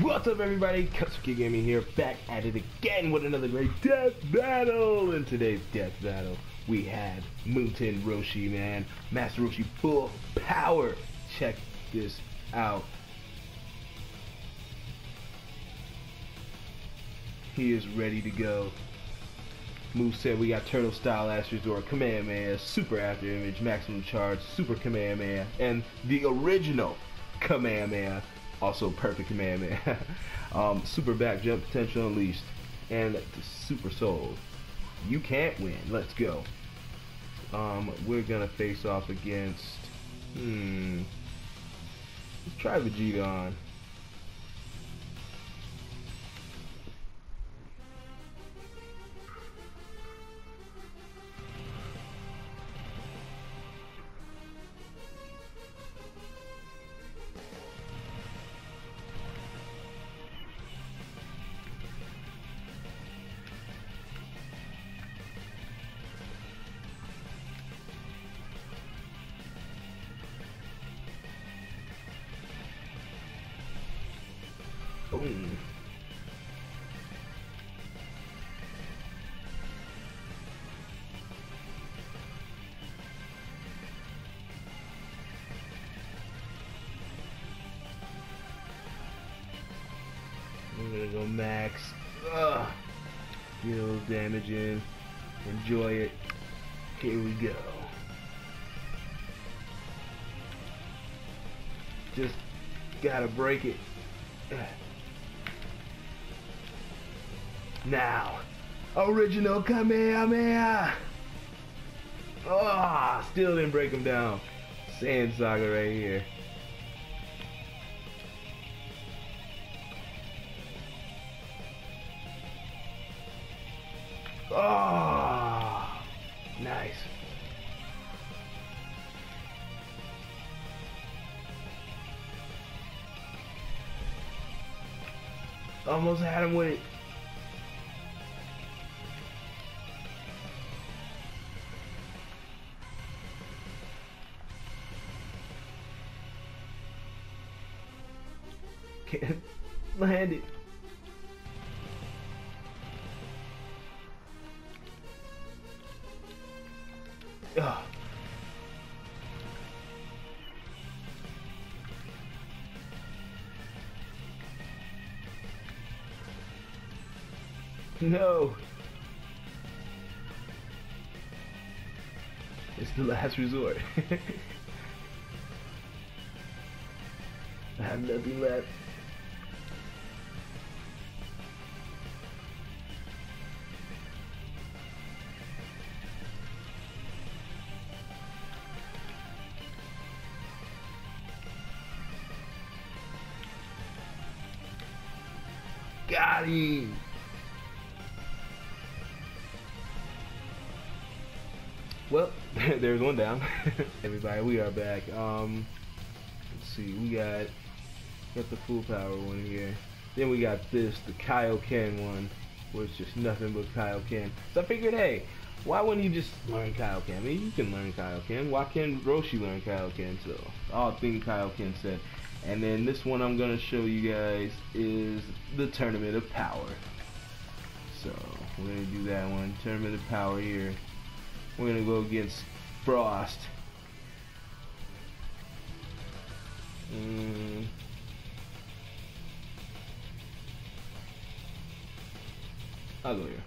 What's up everybody, Custom Kit Gaming here, back at it again with another great death battle! In today's death battle, we had Muten Roshi, man. Master Roshi full power! Check this out. He is ready to go. Move said we got Turtle Style Last Resort, Kamehameha, Super After Image, Maximum Charge, Super Kamehameha, and the original Kamehameha also perfect command man. um, super back jump potential unleashed, and super soul. You can't win. Let's go. Um, we're gonna face off against. Hmm. Let's try Vegeta on. Boom. I'm gonna go max. Ugh. Get a little damage in. Enjoy it. Here we go. Just gotta break it. Now, original Kamehameha! Oh, still didn't break him down. Sand Saga right here. Oh, nice. Almost had him with it. Can't land it. Ugh. No. It's the last resort. I have nothing left. Got him! Well, there's one down. Everybody, we are back. Um, let's see, we got got the full power one here. Then we got this, the Kyle Kaioken one, it's just nothing but Kyle Kaioken. So I figured, hey, why wouldn't you just learn Kaioken? I mean, you can learn Kaioken. Why can't Roshi learn Kaioken? So, all thing Kaioken said. And then this one I'm gonna show you guys is the Tournament of Power. So, we're gonna do that one. Tournament of Power here. We're gonna go against Frost. Mm. I'll go here.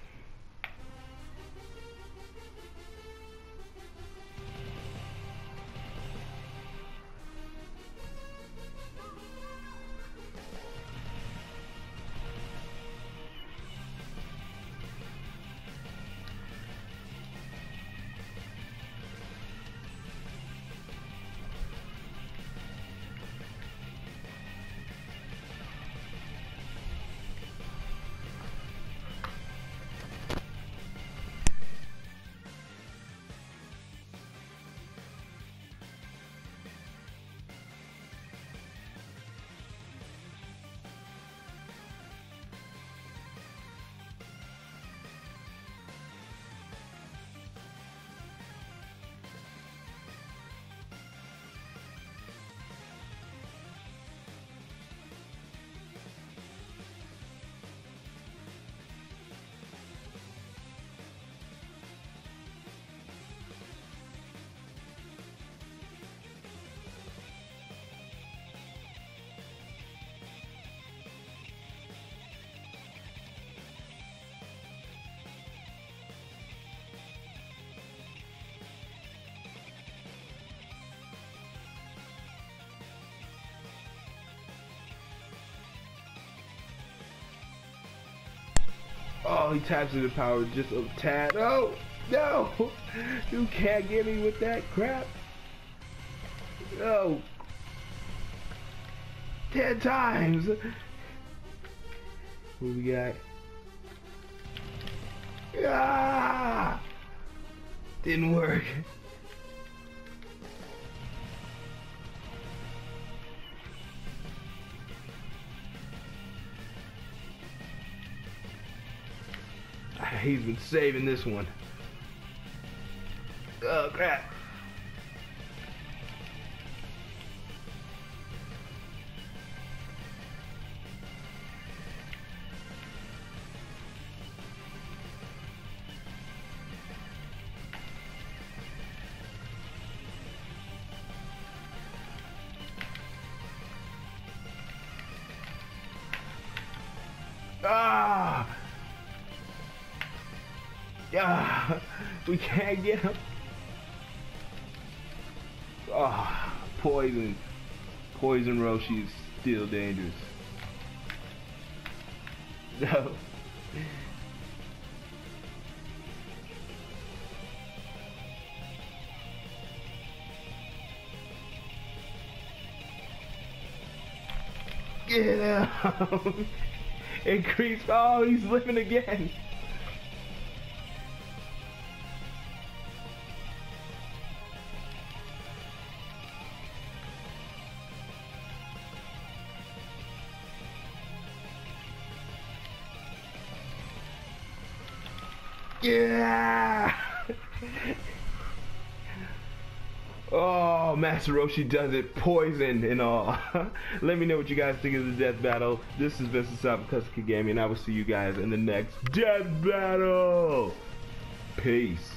Oh, he taps into power just a tad. Oh, no! You can't get me with that crap. No. Ten times. What we got? Ah! Didn't work. He's been saving this one. Oh crap. Yeah, we can't get him. Ah, poison. Poison Roshi is still dangerous. No. Get out! Increase. Oh, he's living again. Yeah! oh, Master Roshi does it. Poison and all. Let me know what you guys think of the death battle. This is Vincent South Custom Gaming, and I will see you guys in the next death battle. Peace.